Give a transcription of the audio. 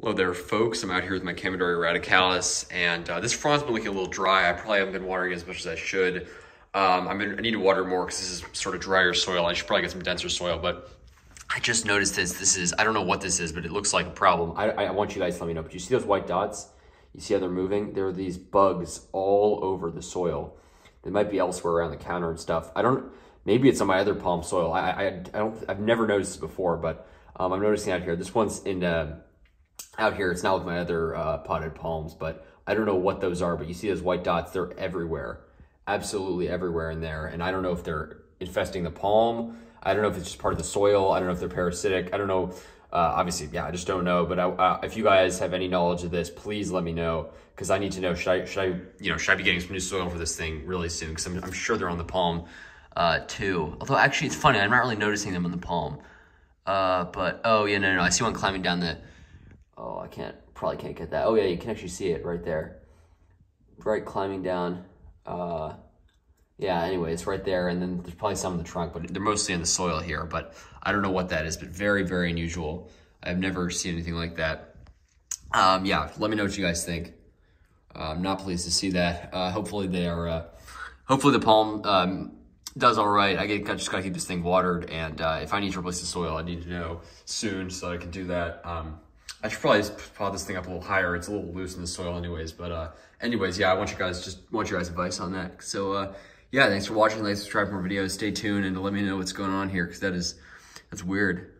Hello there, folks. I'm out here with my Chamaedorea radicalis, and uh, this front's been looking a little dry. I probably haven't been watering as much as I should. Um, I'm in, I need to water more because this is sort of drier soil. I should probably get some denser soil, but I just noticed this. This is, I don't know what this is, but it looks like a problem. I, I want you guys to let me know, but you see those white dots? You see how they're moving? There are these bugs all over the soil. They might be elsewhere around the counter and stuff. I don't, maybe it's on my other palm soil. I, I, I don't, I've never noticed this before, but um, I'm noticing out here. This one's in, uh, out here. It's not with my other uh, potted palms, but I don't know what those are. But you see those white dots, they're everywhere, absolutely everywhere in there. And I don't know if they're infesting the palm. I don't know if it's just part of the soil. I don't know if they're parasitic. I don't know. Uh, obviously, yeah, I just don't know. But I, uh, if you guys have any knowledge of this, please let me know because I need to know. Should I, should I, you know, should I be getting some new soil for this thing really soon? Because I'm, I'm, sure they're on the palm uh, too. Although actually, it's funny. I'm not really noticing them on the palm. Uh, but oh yeah, no, no, I see one climbing down the I can't, probably can't get that. Oh yeah, you can actually see it right there. Right climbing down. Uh, yeah, anyway, it's right there. And then there's probably some in the trunk, but they're mostly in the soil here. But I don't know what that is, but very, very unusual. I've never seen anything like that. Um, yeah, let me know what you guys think. Uh, I'm not pleased to see that. Uh, hopefully they are, uh, hopefully the palm um, does all right. I, get, I just gotta keep this thing watered. And uh, if I need to replace the soil, I need to know soon so I can do that. Um, I should probably pot this thing up a little higher. It's a little loose in the soil anyways. But uh, anyways, yeah, I want you guys, just want your guys' advice on that. So uh, yeah, thanks for watching. Like, subscribe for more videos. Stay tuned and let me know what's going on here because that is, that's weird.